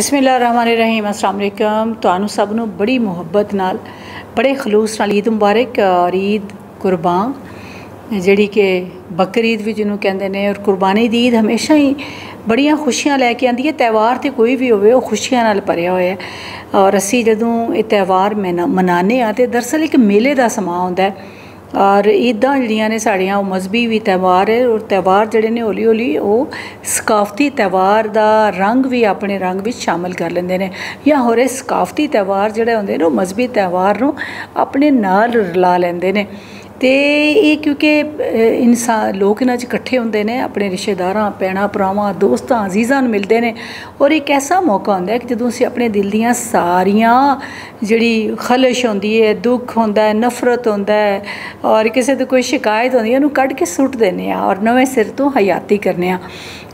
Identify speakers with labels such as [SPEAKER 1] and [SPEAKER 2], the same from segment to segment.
[SPEAKER 1] ਬਿਸਮਿਲ੍ਲਾਹਿਰਰਹਿਮਾਨਿਰਰਹੀਮ, ਅਸਲਾਮ ਅਲੈਕਮ। ਤੁਹਾਨੂੰ ਸਭ ਨੂੰ ਬੜੀ ਮੁਹੱਬਤ ਨਾਲ, ਬੜੇ ਖਲੂਸ ਨਾਲ ਈਦ ਮੁਬਾਰਕ ਔਰ ਈਦ ਕੁਰਬਾਨ, ਜਿਹੜੀ ਕਿ ਬਕਰੀਦ ਵੀ ਜਿਹਨੂੰ ਕਹਿੰਦੇ ਨੇ, ਔਰ ਕੁਰਬਾਨੀ ਦੀ ਈਦ ਹਮੇਸ਼ਾ ਹੀ ਬੜੀਆਂ ਖੁਸ਼ੀਆਂ ਲੈ ਕੇ ਆਂਦੀ ਹੈ। ਤਿਉਹਾਰ ਤੇ ਕੋਈ ਵੀ ਹੋਵੇ, ਉਹ ਖੁਸ਼ੀਆਂ ਨਾਲ ਭਰਿਆ ਹੋਇਆ ਹੈ। ਔਰ ਅਸੀਂ ਜਦੋਂ ਇਹ ਤਿਉਹਾਰ ਮਨਾਉਂਦੇ ਆ ਤੇ ਦਰਸਲ ਇੱਕ ਮੇਲੇ ਦਾ ਸਮਾਂ ਹੁੰਦਾ ਹੈ। ਔਰ ਇਦਾਂ ਜਿਹੜੀਆਂ ਨੇ ਸਾਡੀਆਂ ਉਹ ਮਜ਼ਬੀ ਵੀ ਤਿਉਹਾਰ ਹੈ, ਔਰ ਤਿਉਹਾਰ ਜਿਹੜੇ ਨੇ ਹੌਲੀ ਹੌਲੀ ਉਹ ਸਕਾਫਤੀ ਤਿਉਹਾਰ ਦਾ ਰੰਗ ਵੀ ਆਪਣੇ ਰੰਗ ਵਿੱਚ ਸ਼ਾਮਲ ਕਰ ਲੈਂਦੇ ਨੇ ਜਾਂ ਹੋਰੇ ਸਕਾਫਤੀ ਤਿਉਹਾਰ ਜਿਹੜੇ ਹੁੰਦੇ ਨੇ ਉਹ ਮਜ਼ਬੀ ਤਿਉਹਾਰ ਨੂੰ ਆਪਣੇ ਨਾਲ ਰਲਾ ਲੈਂਦੇ ਨੇ। ਤੇ ਇਹ ਕਿਉਂਕਿ ਇਨਸਾਨ, ਲੋਕ ਇਹਨਾਂ 'ਚ ਇਕੱਠੇ ਹੁੰਦੇ ਨੇ, ਆਪਣੇ ਰਿਸ਼ਤੇਦਾਰਾਂ ਪੈਣਾ ਭਰਾਵਾਂ, ਦੋਸਤਾਂ, ਅਜ਼ੀਜ਼ਾਂ ਨੂੰ ਮਿਲਦੇ ਨੇ ਔਰ ਇੱਕ ਐਸਾ ਮੌਕਾ ਹੁੰਦਾ ਹੈ ਕਿ ਜਦੋਂ ਅਸੀਂ ਆਪਣੇ ਦਿਲ ਦੀਆਂ ਸਾਰੀਆਂ ਜਿਹੜੀ ਖਲਸ਼ ਹੁੰਦੀ ਹੈ, ਦੁੱਖ ਹੁੰਦਾ ਹੈ, ਨਫ਼ਰਤ ਹੁੰਦਾ ਹੈ ਔਰ ਕਿਸੇ ਤੋਂ ਕੋਈ ਸ਼ਿਕਾਇਤ ਹੁੰਦੀ ਹੈ, ਉਹਨੂੰ ਕੱਢ ਕੇ ਸੁੱਟ ਦਿੰਨੇ ਆ ਔਰ ਨਵੇਂ ਸਿਰ ਤੋਂ ਹਯਾਤੀ ਕਰਨੇ ਆ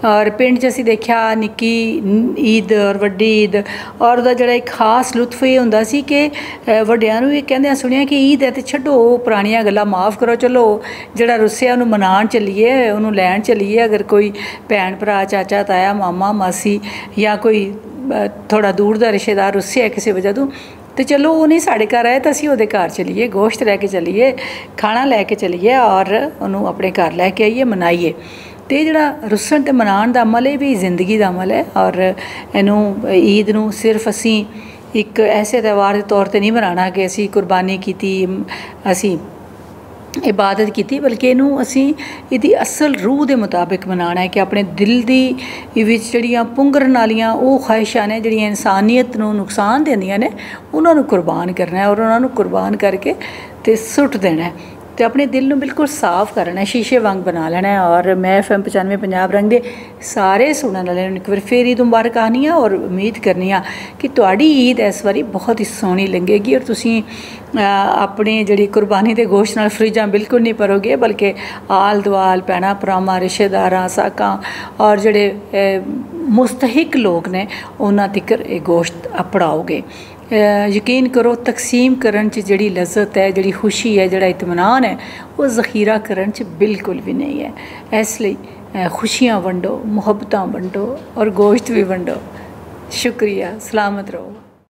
[SPEAKER 1] ਔਰ ਪਿੰਡ 'ਚ ਅਸੀਂ ਦੇਖਿਆ ਨਿੱਕੀ ਈਦ ਔਰ ਵੱਡੀ ਈਦ ਔਰ ਉਹਦਾ ਜਿਹੜਾ ਇੱਕ ਖਾਸ ਲੁਤਫ ਇਹ ਹੁੰਦਾ ਸੀ ਕਿ ਵੱਡਿਆਂ ਨੂੰ ਇਹ ਕਹਿੰਦੇ ਆ ਸੁਣਿਆ ਕਿ ਈਦ ਹੈ ਤੇ ਛੱਡੋ, ਪੁਰਾਣੀਆਂ ਗੱਲਾਂ ਮਾਫ ਕਰੋ, ਚਲੋ, ਜਿਹੜਾ ਰੁੱਸਿਆ ਉਹਨੂੰ ਮਨਾਉਣ ਚੱਲੀਏ, ਉਹਨੂੰ ਲੈਣ ਚੱਲੀਏ, ਅਗਰ ਕੋਈ ਭੈਣ ਭਰਾ, ਚਾਚਾ, ਤਾਇਆ, ਮਾਮਾ, ਮਾਸੀ ਜਾਂ ਕੋਈ ਥੋੜਾ ਦੂਰ ਦਾ ਰਿਸ਼ਤੇਦਾਰ ਰੁੱਸਿਆ ਕਿਸੇ ਵਜ੍ਹਾ ਤੋਂ ਤੇ ਚਲੋ ਉਹ ਨਹੀਂ ਸਾਡੇ ਘਰ ਆਏ ਤਾਂ ਅਸੀਂ ਉਹਦੇ ਘਰ ਚਲੀਏ, ਗੋਸ਼ਤ ਲੈ ਕੇ ਚਲੀਏ, ਖਾਣਾ ਲੈ ਕੇ ਚਲੀਏ ਔਰ ਉਹਨੂੰ ਆਪਣੇ ਘਰ ਲੈ ਕੇ ਆਈਏ, ਮਨਾਈਏ। ਤੇ ਜਿਹੜਾ ਰੁੱਸਣ ਤੇ ਮਨਾਉਣ ਦਾ ਅਮਲ, ਇਹ ਵੀ ਜ਼ਿੰਦਗੀ ਦਾ ਅਮਲ ਹੈ ਔਰ ਇਹਨੂੰ ਈਦ ਨੂੰ ਸਿਰਫ ਅਸੀਂ ਇੱਕ ਐਸੇ ਤਿਉਹਾਰ ਦੇ ਤੌਰ ਤੇ ਨਹੀਂ ਮਨਾਣਾ ਕਿ ਅਸੀਂ ਕੁਰਬਾਨੀ ਕੀਤੀ, ਅਸੀਂ ਇਬਾਦਤ ਕੀਤੀ, ਬਲਕਿ ਇਹਨੂੰ ਅਸੀਂ ਇਹਦੀ ਅਸਲ ਰੂਹ ਦੇ ਮੁਤਾਬਿਕ ਮਨਾਣਾ ਹੈ ਕਿ ਆਪਣੇ ਦਿਲ ਦੀ ਵਿੱਚ ਜਿਹੜੀਆਂ ਪੁੰਗਰਨ ਵਾਲੀਆਂ ਉਹ ਖਾਹਿਸ਼ਾਂ ਨੇ, ਜਿਹੜੀਆਂ ਇਨਸਾਨੀਅਤ ਨੂੰ ਨੁਕਸਾਨ ਦਿੰਦੀਆਂ ਨੇ, ਉਹਨਾਂ ਨੂੰ ਕੁਰਬਾਨ ਕਰਨਾ ਹੈ ਔਰ ਉਹਨਾਂ ਨੂੰ ਕੁਰਬਾਨ ਕਰਕੇ ਤੇ ਸੁੱਟ ਦੇਣਾ ਹੈ। ਤੇ ਆਪਣੇ ਦਿਲ ਨੂੰ ਬਿਲਕੁਲ ਸਾਫ਼ ਕਰਨਾ ਹੈ ਸ਼ੀਸ਼ੇ ਵਾਂਗ ਬਣਾ ਲੈਣਾ ਹੈ ਔਰ ਮੈਂ ਐਫਐਮ 95 ਪੰਜਾਬ ਰੰਗ ਦੇ ਸਾਰੇ ਸੁਣਨ ਵਾਲਿਆਂ ਨੂੰ ਇੱਕ ਵਾਰ ਫੇਰ ਈਦ ਮੁਬਾਰਕ ਕਹਾਣੀ ਆ ਔਰ ਉਮੀਦ ਕਰਨੀ ਆ ਕਿ ਤੁਹਾਡੀ ਈਦ ਇਸ ਵਾਰੀ ਬਹੁਤ ਹੀ ਸੋਹਣੀ ਲੰਘੇਗੀ ਔਰ ਤੁਸੀਂ ਆਪਣੀ ਜਿਹੜੀ ਕੁਰਬਾਨੀ ਦੇ ਗੋਸ਼ਤ ਨਾਲ ਫਰਿਜਾਂ ਬਿਲਕੁਲ ਨਹੀਂ ਭਰੋਗੇ, ਬਲਕਿ ਆਲ ਦਵਾਲ ਪੈਣਾ ਪਰਾਮਾ ਰਿਸ਼ਤੇਦਾਰਾਂ, ਸਾਕਾਂ ਔਰ ਜਿਹੜੇ ਮੁਸਤਹਿਕ ਲੋਕ ਨੇ, ਉਹਨਾਂ ਤੱਕ ਇਹ ਗੋਸ਼ਤ ਅਪੜਾਓਗੇ ਯਕੀਨ ਕਰੋ, ਤਕਸੀਮ ਕਰਨ 'ਚ ਜਿਹੜੀ ਲਜ਼ਤ ਹੈ, ਜਿਹੜੀ ਖੁਸ਼ੀ ਹੈ, ਜਿਹੜਾ ਇਤਮਾਨਾਨ ਹੈ, ਉਹ ਜ਼ਖੀਰਾ ਕਰਨ 'ਚ ਬਿਲਕੁਲ ਵੀ ਨਹੀਂ ਹੈ। ਇਸ ਲਈ ਖੁਸ਼ੀਆਂ ਵੰਡੋ, ਮੁਹੱਬਤਾਂ ਵੰਡੋ ਔਰ ਗੋਸ਼ਤ ਵੀ ਵੰਡੋ। ਸ਼ੁਕਰੀਆ, ਸਲਾਮਤ ਰਹੋ।